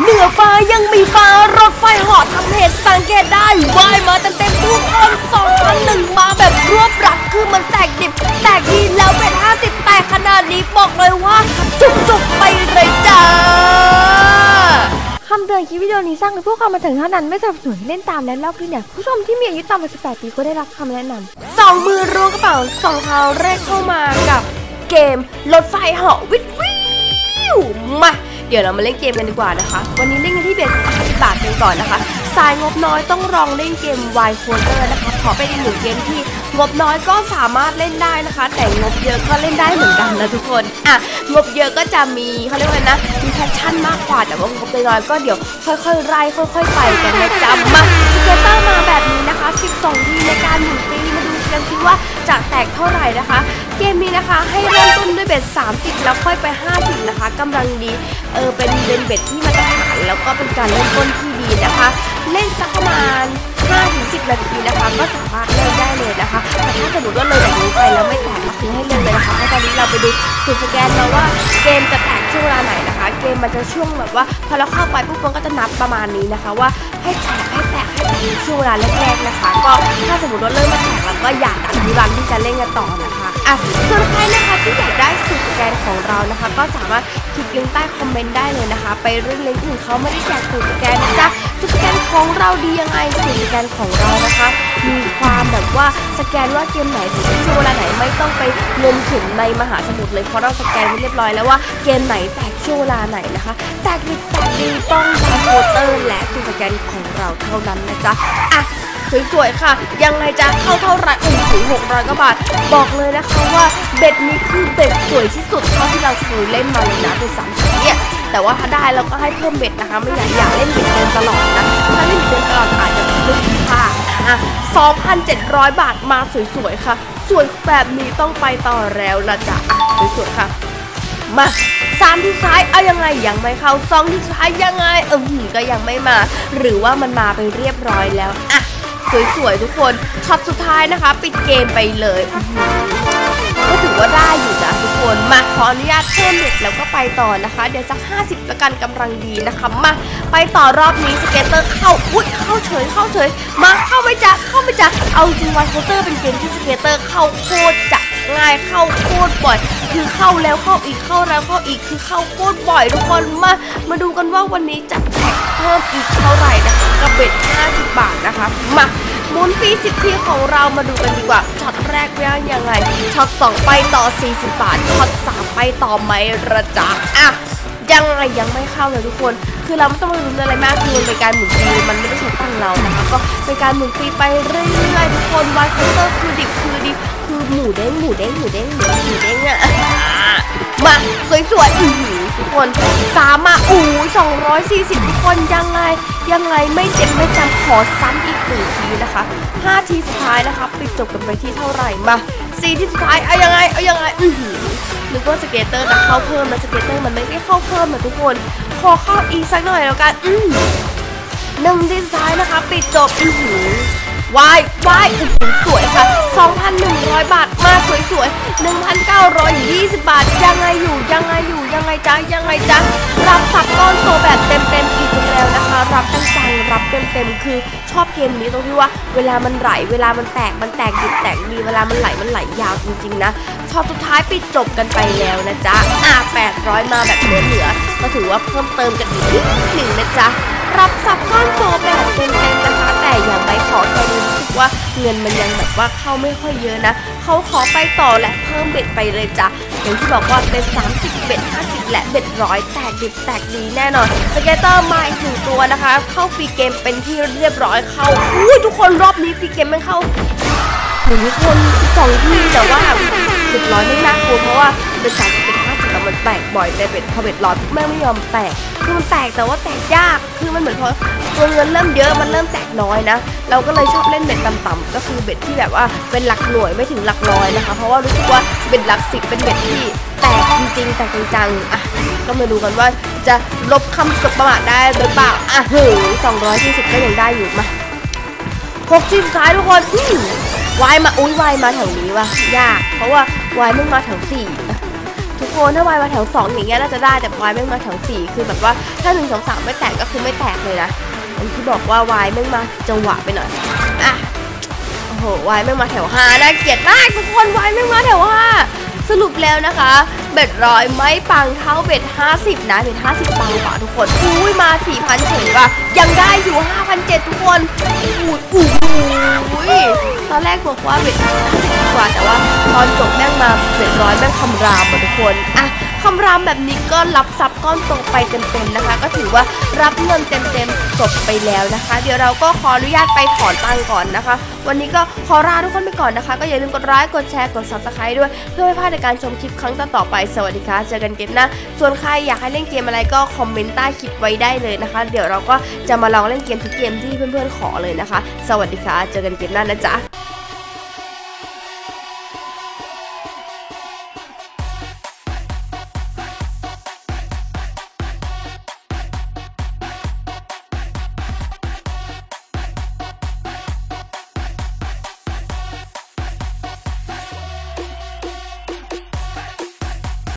เหนือฟ้ายังมีฟ้ารถไฟเหอทำเหตุสังเกตได้ว่ายมาเต็มๆผู้คนสองพันหนึ่งมาแบบรวบรัดคือมันแตกดิบ แตกดีแล้วเป็น50แตกขนาดนี้บอกเลยว่า จุกๆไปเลยจ้าคำเตือนคลิปวิดีโอนี้สร้างขึ้นเพื่อความบันเทิงเท่านั้นไม่สนับสนุนให้เล่นตามและลอกเลียนแบบผู้ชมที่มีอายุต่ำกว่า18 ปีก็ได้รับคำแนะนำสองมือรู้กระเป๋าสองเท้าแรกเข้ามากับ เกมรถไฟเหาะวิทวิวมา เดี๋ยวเรามาเล่นเกมกันดีกว่านะคะ วันนี้เล่นกันที่ bet บาทกันก่อนนะคะสายงบน้อยต้องลองเล่นเกม Y f o r t e r นะคะเพราะเป็นอีกหนึ่งเกมที่งบน้อยก็สามารถเล่นได้นะคะ แต่งบเยอะก็เล่นได้เหมือนกันนะทุกคนอะงบเยอะก็จะมีเขาเรียกว่าไงนะมี passion มากกว่าแต่ว่างบน้อยก็เดี๋ยวค่อยๆไล่ค่อย ๆ ไปกันนะจ๊ะมา scatter มาแบบนี้นะคะ12ทีในการหมุนฟ กันซิดว่าจะแตกเท่าไหร่นะคะ เกมนี้นะคะให้เริ่มต้นด้วยเบ็ด30 แล้วค่อยไป 50 นะคะกำลังดีเออเป็นเป็นเบ็ดที่มาตรฐานแล้วก็เป็นการเริ่มต้นที่ดีนะคะ เล่นสักประมาณ5-10 นาทีนะคะ ก็สามารถเล่นได้เลยนะคะแต่ถ้าสมมติว่าเลยแบบนี้ไปแล้วไม่แตกก็คือให้เล่นเลยนะคะเพราะตอนนี้เราไปดูสูตรสแกนแล้วว่าเกมจะแตกช่วงเวลาไหนนะคะ เกมมันจะช่วงแบบว่าพอเราเข้าไปปุ๊บมันก็จะนับประมาณนี้นะคะ ว่าให้แตกให้แตกให้แตกช่วงเวลาแรกๆนะคะ ก็ถ้าสมมติว่าเริ่มมาแตก ก็อยากอัดรันที่จะเล่นกันต่อนะคะอะส่วนใครนะคะที่อยากได้สูตรสแกนของเรานะคะ ก็สามารถคลิกลิงก์ใต้คอมเมนต์ได้เลยนะคะ ไปเรื่องลิงก์อื่นเขาไม่ได้แจกสูตรสแกนนะจ๊ะสูตรสแกนของเราดียังไงสูตรสแกนของเรานะคะ มีความแบบว่าสแกนว่าเกมไหนถึงช่วงเวลาไหนไม่ต้องไปงมเข็มในมหาสมุทรเลยเพราะเราสแกนไว้เรียบร้อยแล้วว่าเกมไหนแตกช่วงเวลาไหนนะคะแตกดีแตกดีต้อง Wild Coaster และสูตรสแกนของเราเท่านั้นนะจ๊ะอะ สวยๆค่ะ ยังไงจะเข้าเท่าไร่อุ่นถึง600กว่าบาท บอกเลยนะคะว่า bet นี้คือ bet สวยที่สุดเท่าที่เราเคยเล่นมาเลยนะเป็นสามสิบเนี่ยแต่ว่าถ้าได้เราก็ให้เพิ่ม bet นะคะ ไม่อยากอยากเล่น bet เดิมตลอดนะถ้าเล่น bet เดิมตลอดอาจจะไม่คุ้มค่าอะ2,700 บาทมาสวยๆค่ะสวยแบบนี้ต้องไปต่อแล้วละจ้ะอะสวยๆค่ะมาสามที่ซ้ายเอายังไงยังไม่เข้าสองที่ซ้ายยังไงเออหือก็ยังไม่มา หรือว่ามันมาไปเรียบร้อยแล้วอะ สวยๆ ทุกคนช็อตสุดท้ายนะคะ ปิดเกมไปเลยก็ถือว่าได้อยู่นะทุกคนมาขออนุญาตเพิ่ม bet แล้วก็ไปต่อนะคะ เดี๋ยวสัก 50ละกันกำลังดีนะคะมาไปต่อรอบนี้ scatter เข้าอุ้ยเข้าเฉยเข้าเฉยมาเข้าไปจ้ะเข้าไปจ้ะเอาจริง Wild Coaster เป็นเกมที่ scatter เข้าโคตรจะง่ายเข้าโคตรบ่อย คือเข้าแล้วเข้าอีกเข้าแล้วเข้าอีกคือเข้าโคตรบ่อยทุกคนมามาดูกันว่าวันนี้จะแตกเพิ่มอีกเท่าไหร่นะคะกับ bet 50 บาทนะคะมา หมุนฟรีสิบทีของเรามาดูกันดีกว่าช็อตแรกว่ายังไงช็อต2ไปต่อ 40 บาทช็อต3ไปต่อไหมระจ๊ะอะยังไงยังไม่เข้าเลยทุกคน คือเราไม่ต้องมาลุ้นอะไรมาก คือมันเป็นการหมุนฟรีมันไม่ได้ใช้ตังเรานะคะ ก็เป็นการหมุนฟรีไปเรื่อยๆทุกคนวายเคาน์เตอร์คือดิบคือดิบคือหมูเด้งหมูเด้งหมูเด้งหมูเด้งหมูเด้งอะ มาสวยๆอือหือทุกคนสามมาอู้สองร้อยสี่สิบทุกคนยังไงยังไงไม่เจ็บไม่จำขอซ้ำอีกหนึ่งทีนะคะห้าทีสุดท้ายนะคะปิดจบกันไปที่เท่าไหร่มาสี่ทีสุดท้ายเอายังไงเอายังไงอือหือนึกว่า scatter จะเข้าเพิ่มนะ scatter มันไม่ได้เข้าเพิ่มนะทุกคนขอเข้าอีกสักหน่อยแล้วกันอืมหนึ่งดีไซน์นะคะ ปิดจบอือหือ วายวายอื้อหือสวยค่ะ 2,100 บาทมาสวยๆ 1,920 บาท ยังไงอยู่ยังไงอยู่ยังไงจ๊ะยังไงจ๊ะรับสับก้อนโตแบบเต็มๆอีกแล้วนะคะ รับตั้งใจรับเต็มๆคือชอบเกมนี้ตรงที่ว่า เวลามันไหลเวลามันแตกมันแตกดิบแตกดีเวลามันไหลมันไหลยาวจริงๆนะชอบสุดท้ายปิดจบกันไปแล้วนะจ๊ะอะ800 มาแบบเหลือๆก็ถือว่าเพิ่มเติมกันอีกนิดหนึ่งนะจ๊ะรับทรัพย์ก้อนโตแบบเต็มๆนะคะ ว่าเงินมันยังแบบว่าเข้าไม่ค่อยเยอะนะเขาขอไปต่อและเพิ่ม bet ไปเลยจ้ะอย่างที่บอกว่าเป็น 30 bet 50 และ bet ร้อยแตกดิบแตกดีแน่นอน scatter มาอีกหนึ่งตัวนะคะ เข้า free game เป็นที่เรียบร้อยเข้าอุ้ยทุกคนรอบนี้ free game ไม่เข้าหนึ่งคนสองที่แต่ว่าเบ็ดร้อยไม่น่ากลัวเพราะว่าเป็นสามสิบ มันแตกบ่อยแต่เบ็ดพอเบ็ดร้อยแม่งไม่ยอมแตกคือมันแตกแต่ว่าแตกยากคือมันเหมือนพอตัวเงินเริ่มเยอะมันเริ่มแตกน้อยนะ เราก็เลยชอบเล่นเบ็ดต่ำๆก็คือเบ็ดที่แบบว่าเป็นหลักหน่วยไม่ถึงหลักร้อยนะคะ เพราะว่ารู้สึกว่าเบ็ดหลักสิบเป็นเบ็ดที่แตกจริงๆแตกจังๆอะก็มาดูกันว่าจะลบคำสบประมาทได้หรือเปล่าอะเฮ้ยสองร้อยสี่สิบก็ยังได้อยู่มาหกทีสุดท้ายทุกคนวายมาอุ้ยวายมาแถวนี้ว่ะยาก เพราะว่าวายไม่มาแถวสี่ ทุกคนถ้าวายมาแถว2อย่างเงี้ยน่าจะได้แต่วายแม่งมาแถว4คือแบบว่าถ้า1 2 3ไม่แตกก็คือไม่แตกเลยนะอันที่บอกว่าวายแม่งมาจังหวะไปหน่อยอะโอ้โหวายแม่งมาแถว5น่าเกลียดมากทุกคนวายแม่งมาแถว5 สรุปแล้วนะคะ เบ็ดร้อยไม่ปังเท่าเบ็ด 50 นะเบ็ด 50 ปังกว่าทุกคนอุ้ยมา 4,000เฉยว่ะยังได้อยู่5,007ทุกคนอู้อู้ยตอนแรกบอกว่าเบ็ด50กว่าแต่ว่าตอนจบแม่งมาเบ็ดร้อยแม่งคำรามอะทุกคนอะ คำรามแบบนี้ก็รับทรัพย์ก้อนโตไปเต็มๆนะคะ ก็ถือว่ารับเงินเต็มๆจบไปแล้วนะคะ เดี๋ยวเราก็ขออนุญาตไปถอนตังค์ก่อนนะคะ วันนี้ก็ขอลาทุกคนไปก่อนนะคะ ก็อย่าลืมกดไลค์กดแชร์กด subscribe ด้วย เพื่อไม่พลาดในการชมคลิปครั้งต่อๆไปสวัสดีค่ะเจอกันเกมหน้าส่วนใครอยากให้เล่นเกมอะไรก็คอมเมนต์ใต้คลิปไว้ได้เลยนะคะ เดี๋ยวเราก็จะมาลองเล่นเกมทุกเกมที่เพื่อนๆขอเลยนะคะ สวัสดีค่ะเจอกันเกมหน้านะจ๊ะ